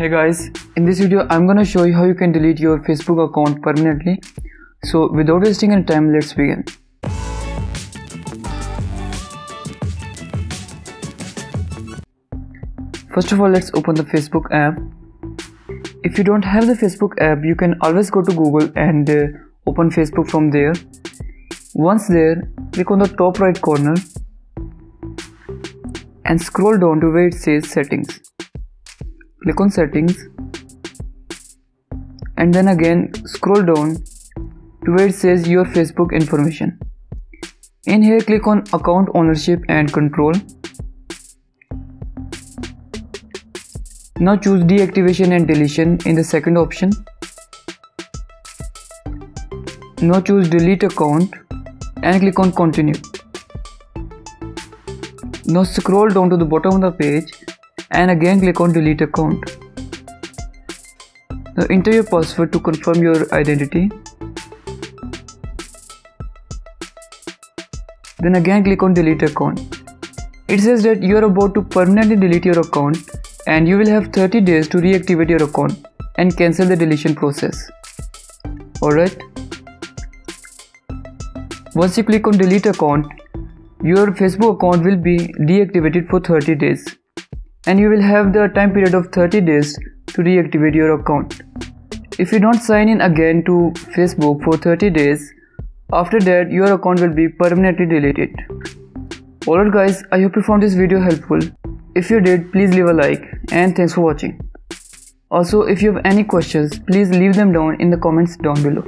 Hey guys, in this video I'm gonna show you how you can delete your Facebook account permanently. So without wasting any time, let's begin. First of all, let's open the Facebook app. If you don't have the Facebook app, you can always go to Google and uh, open Facebook from there. Once there, click on the top right corner and scroll down to where it says settings. Click on settings and then again scroll down to where it says your Facebook information. In here click on account ownership and control. Now choose deactivation and deletion in the second option. Now choose delete account and click on continue. Now scroll down to the bottom of the page and again click on delete account. Now enter your password to confirm your identity. Then again click on delete account. It says that you are about to permanently delete your account and you will have 30 days to reactivate your account and cancel the deletion process. Alright. Once you click on delete account, your Facebook account will be deactivated for 30 days and you will have the time period of 30 days to reactivate your account. If you don't sign in again to Facebook for 30 days, after that your account will be permanently deleted. Alright guys, I hope you found this video helpful. If you did, please leave a like and thanks for watching. Also, if you have any questions, please leave them down in the comments down below.